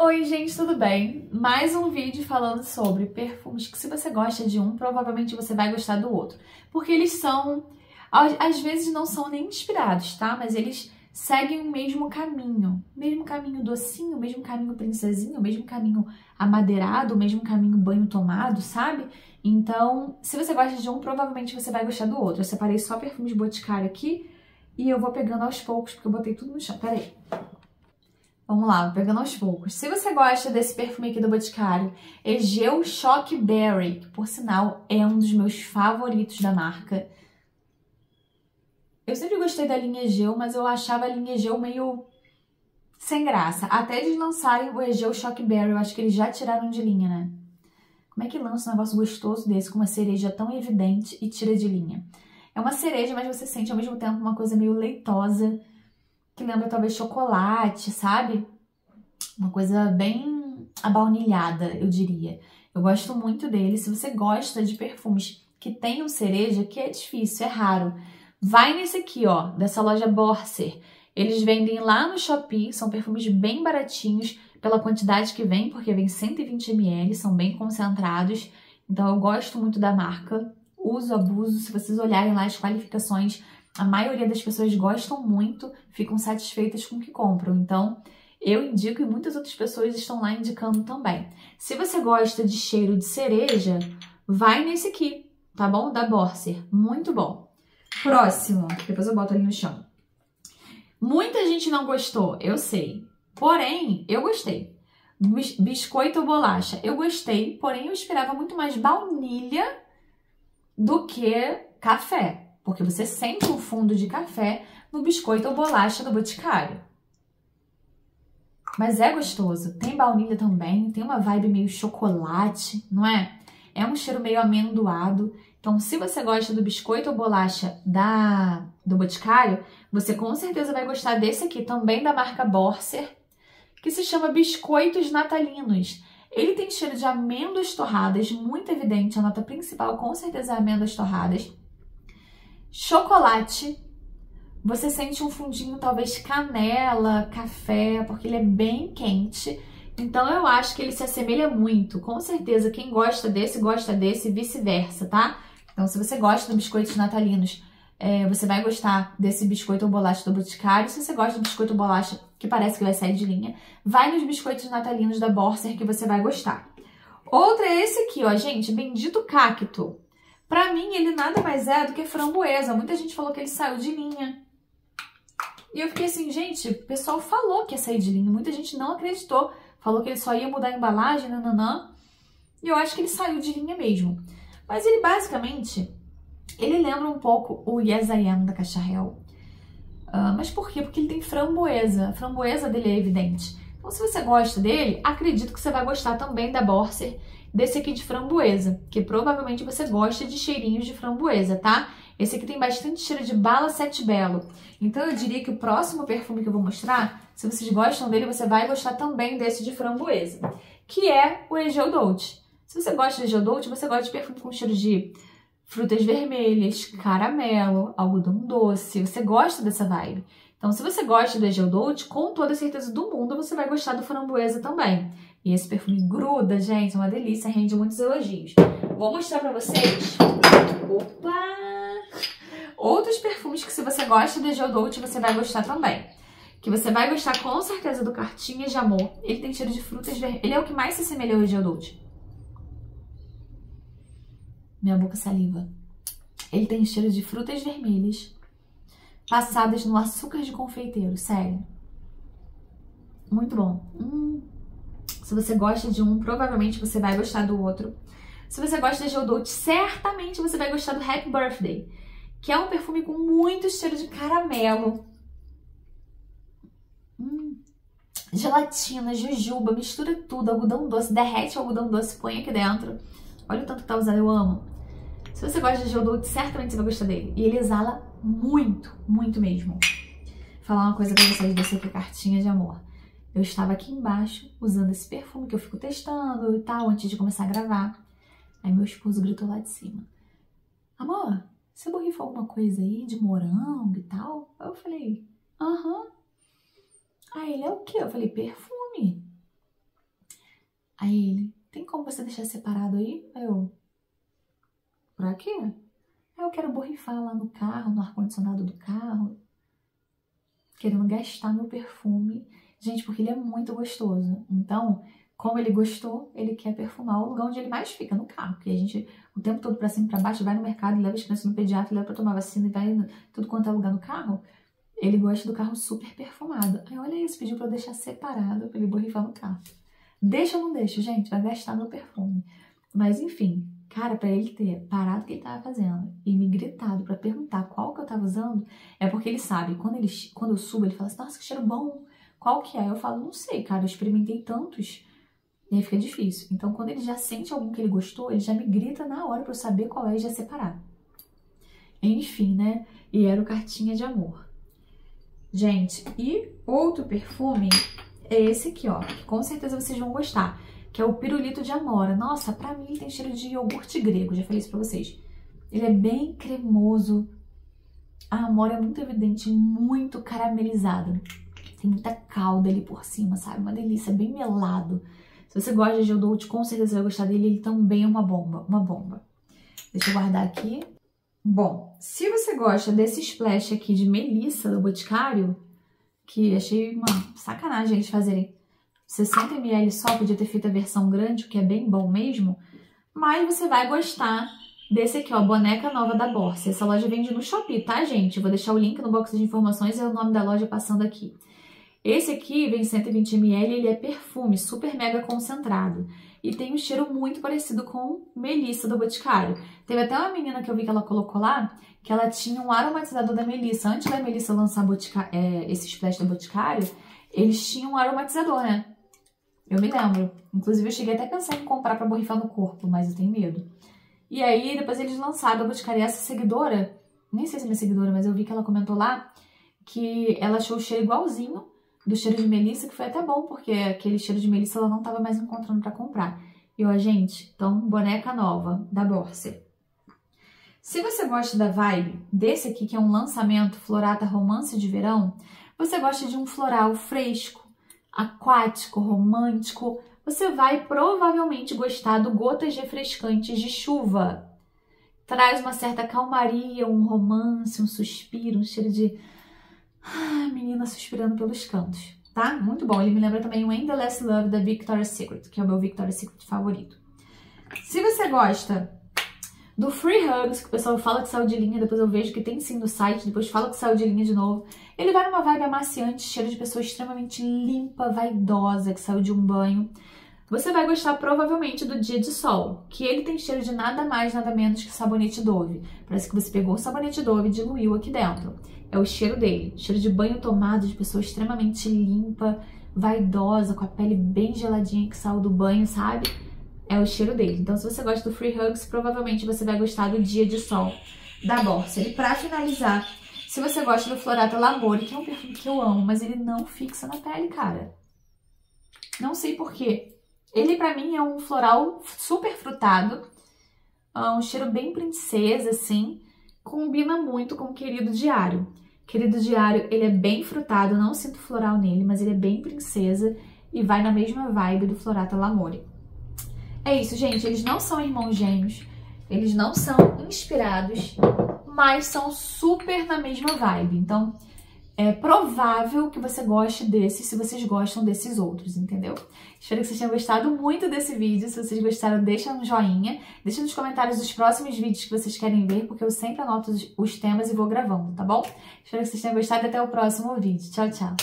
Oi, gente, tudo bem? Mais um vídeo falando sobre perfumes que se você gosta de um, provavelmente você vai gostar do outro. Porque eles são, às vezes não são nem inspirados, tá? Mas eles seguem o mesmo caminho. Mesmo caminho docinho, mesmo caminho princesinho, mesmo caminho amadeirado, mesmo caminho banho tomado, sabe? Então, se você gosta de um, provavelmente você vai gostar do outro. Eu separei só perfumes Boticário aqui e eu vou pegando aos poucos, porque eu botei tudo no chão. Peraí. Vamos lá, pegando aos poucos. Se você gosta desse perfume aqui do Boticário, Egeu Shock Berry, que por sinal é um dos meus favoritos da marca. Eu sempre gostei da linha Egeu, mas eu achava a linha Egeu meio sem graça. Até eles lançarem o Egeu Shock Berry, eu acho que eles já tiraram de linha, né? Como é que lança um negócio gostoso desse com uma cereja tão evidente e tira de linha? É uma cereja, mas você sente ao mesmo tempo uma coisa meio leitosa, que lembra talvez chocolate, sabe? Uma coisa bem abaunilhada, eu diria. Eu gosto muito dele. Se você gosta de perfumes que tenham cereja, que é difícil, é raro, vai nesse aqui, ó, dessa loja Borser. Eles vendem lá no Shopee, são perfumes bem baratinhos pela quantidade que vem, porque vem 120 ml, são bem concentrados. Então eu gosto muito da marca, uso, abuso. Se vocês olharem lá as qualificações, a maioria das pessoas gostam muito, ficam satisfeitas com o que compram. Então, eu indico e muitas outras pessoas estão lá indicando também. Se você gosta de cheiro de cereja, vai nesse aqui, tá bom? Da Borser. Muito bom. Próximo. Depois eu boto ali no chão. Muita gente não gostou, eu sei. Porém, eu gostei. Biscoito ou bolacha? Eu gostei, porém eu esperava muito mais baunilha do que café porque você sente um fundo de café no biscoito ou bolacha do Boticário. Mas é gostoso, tem baunilha também, tem uma vibe meio chocolate, não é? É um cheiro meio amendoado. Então, se você gosta do biscoito ou bolacha da do Boticário, você com certeza vai gostar desse aqui, também da marca Borser, que se chama Biscoitos Natalinos. Ele tem cheiro de amêndoas torradas, muito evidente, a nota principal com certeza é amêndoas torradas chocolate. Você sente um fundinho, talvez canela, café, porque ele é bem quente. Então eu acho que ele se assemelha muito. Com certeza, quem gosta desse, gosta desse e vice-versa, tá? Então, se você gosta de biscoitos natalinos, é, você vai gostar desse biscoito ou bolacha do Boticário. Se você gosta de biscoito ou bolacha, que parece que vai sair de linha, vai nos biscoitos natalinos da Borser que você vai gostar. Outro é esse aqui, ó, gente, Bendito Cacto. Para mim, ele nada mais é do que framboesa. Muita gente falou que ele saiu de linha. E eu fiquei assim, gente, o pessoal falou que ia sair de linha. Muita gente não acreditou. Falou que ele só ia mudar a embalagem, nananã. E eu acho que ele saiu de linha mesmo. Mas ele basicamente, ele lembra um pouco o Yes I Am da Caixa Real. Uh, mas por quê? Porque ele tem framboesa. A framboesa dele é evidente. Então, se você gosta dele, acredito que você vai gostar também da Borser desse aqui de framboesa, que provavelmente você gosta de cheirinhos de framboesa, tá? Esse aqui tem bastante cheiro de bala sete belo. Então eu diria que o próximo perfume que eu vou mostrar, se vocês gostam dele, você vai gostar também desse de framboesa, que é o Egeu Dolce. Se você gosta de Egeu Dolce, você gosta de perfume com cheiro de frutas vermelhas, caramelo, algodão doce, você gosta dessa vibe. Então, se você gosta do Egeu Dolce, com toda a certeza do mundo, você vai gostar do framboesa também. E esse perfume gruda, gente, é uma delícia, rende muitos elogios. Vou mostrar pra vocês. Opa! Outros perfumes que se você gosta de Gel Dolce, você vai gostar também. Que você vai gostar com certeza do Cartinha de Amor. Ele tem cheiro de frutas vermelhas. Ele é o que mais se assemelha ao Gel Dolce. Minha boca saliva. Ele tem cheiro de frutas vermelhas passadas no açúcar de confeiteiro, sério. Muito bom. Hum. Se você gosta de um, provavelmente você vai gostar do outro. Se você gosta de Geodote, certamente você vai gostar do Happy Birthday, que é um perfume com muito cheiro de caramelo. Hum. Gelatina, jujuba, mistura tudo, algodão doce, derrete o algodão doce, põe aqui dentro. Olha o tanto que tá usando, eu amo. Se você gosta de Geodote, certamente você vai gostar dele. E ele exala muito, muito mesmo. Vou falar uma coisa pra vocês desse aqui, cartinha de amor. Eu estava aqui embaixo usando esse perfume que eu fico testando e tal antes de começar a gravar. Aí meu esposo gritou lá de cima: Amor, você borrifou alguma coisa aí de morango e tal? Aí eu falei: Aham. Aí ele é o quê? Eu falei: Perfume. Aí ele, tem como você deixar separado aí? Aí eu, pra quê? Aí eu quero borrifar lá no carro, no ar-condicionado do carro. Querendo gastar meu perfume. Gente, porque ele é muito gostoso. Então, como ele gostou, ele quer perfumar o lugar onde ele mais fica, no carro. Porque a gente, o tempo todo pra cima e pra baixo, vai no mercado, leva as crianças no pediatra, leva pra tomar vacina e vai tudo quanto é lugar no carro. Ele gosta do carro super perfumado. Aí olha isso, pediu pra eu deixar separado pra ele borrifar no carro. Deixa ou não deixa, gente? Vai gastar no perfume. Mas enfim, cara, para ele ter parado o que ele tava fazendo e me gritado para perguntar qual que eu tava usando, é porque ele sabe, quando, ele, quando eu subo, ele fala assim, nossa, que cheiro bom, qual que é? Eu falo, não sei, cara, eu experimentei tantos. E aí fica difícil. Então, quando ele já sente algum que ele gostou, ele já me grita na hora para eu saber qual é e já separar. Enfim, né? E era o Cartinha de Amor. Gente, e outro perfume é esse aqui, ó. Que com certeza vocês vão gostar. Que é o Pirulito de Amora. Nossa, pra mim ele tem cheiro de iogurte grego. Já falei isso pra vocês. Ele é bem cremoso. A Amora é muito evidente, muito caramelizada. Tem muita calda ali por cima, sabe? Uma delícia, bem melado. Se você gosta de Geodote, com certeza vai gostar dele. Ele também é uma bomba, uma bomba. Deixa eu guardar aqui. Bom, se você gosta desse splash aqui de Melissa do Boticário, que achei uma sacanagem eles fazerem 60ml só, podia ter feito a versão grande, que é bem bom mesmo, mas você vai gostar desse aqui, ó, boneca nova da Borsa. Essa loja vende no Shopee, tá, gente? Vou deixar o link no box de informações e o nome da loja passando aqui. Esse aqui vem 120ml, ele é perfume, super mega concentrado. E tem um cheiro muito parecido com Melissa do Boticário. Teve até uma menina que eu vi que ela colocou lá, que ela tinha um aromatizador da Melissa. Antes da Melissa lançar Botica é, esse splash do Boticário, eles tinham um aromatizador, né? Eu me lembro. Inclusive, eu cheguei até a pensar em comprar pra borrifar no corpo, mas eu tenho medo. E aí, depois eles lançaram a Boticário. E essa seguidora, nem sei se é minha seguidora, mas eu vi que ela comentou lá que ela achou o cheiro igualzinho do cheiro de melissa, que foi até bom, porque aquele cheiro de melissa ela não estava mais encontrando para comprar. E ó, gente, então, boneca nova da Borse. Se você gosta da vibe desse aqui, que é um lançamento Florata Romance de Verão, você gosta de um floral fresco, aquático, romântico, você vai provavelmente gostar do Gotas Refrescantes de Chuva. Traz uma certa calmaria, um romance, um suspiro, um cheiro de ah, menina suspirando pelos cantos, tá? Muito bom. Ele me lembra também o Endless Love da Victoria's Secret, que é o meu Victoria's Secret favorito. Se você gosta do Free Hugs, que o pessoal fala que saiu de linha, depois eu vejo que tem sim no site, depois fala que saiu de linha de novo. Ele vai numa vibe amaciante, cheiro de pessoa extremamente limpa, vaidosa, que saiu de um banho. Você vai gostar provavelmente do Dia de Sol, que ele tem cheiro de nada mais, nada menos que sabonete Dove. Parece que você pegou o sabonete Dove e diluiu aqui dentro. É o cheiro dele, cheiro de banho tomado, de pessoa extremamente limpa, vaidosa, com a pele bem geladinha que saiu do banho, sabe? É o cheiro dele. Então, se você gosta do Free Hugs, provavelmente você vai gostar do Dia de Sol da Borsa. E pra finalizar, se você gosta do Florata Lamore, que é um perfume que eu amo, mas ele não fixa na pele, cara. Não sei porquê. Ele, pra mim, é um floral super frutado. É um cheiro bem princesa, assim. Combina muito com o Querido Diário. Querido Diário, ele é bem frutado, não sinto floral nele, mas ele é bem princesa e vai na mesma vibe do Florata Lamore. É isso, gente. Eles não são irmãos gêmeos, eles não são inspirados, mas são super na mesma vibe. Então, é provável que você goste desses se vocês gostam desses outros, entendeu? Espero que vocês tenham gostado muito desse vídeo. Se vocês gostaram, deixa um joinha. Deixa nos comentários os próximos vídeos que vocês querem ver, porque eu sempre anoto os temas e vou gravando, tá bom? Espero que vocês tenham gostado e até o próximo vídeo. Tchau, tchau!